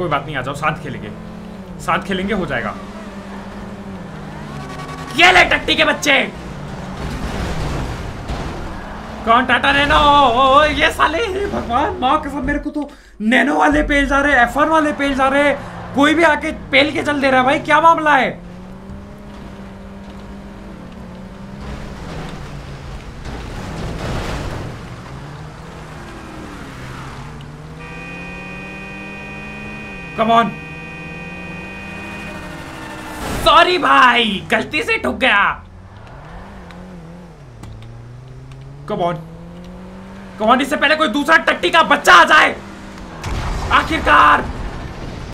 कोई बात नहीं, आ जाओ, साथ खेलेंगे। साथ खेलेंगे, हो जाएगा। ये ले टट्टी के बच्चे! कौन टाटा नैनो? ये साले भगवान, माँ कसम मेरे को तो नैनो वाले पेल जा रहे एफ़ वाले पेल जा रहे कोई भी आके पेल के चल दे रहा है भाई, क्या मामला है? कम ऑन सॉरी भाई. गलती से ठुक गया. कम ऑन कम ऑन इससे पहले कोई दूसरा टट्टी का बच्चा आ जाए. आखिरकार.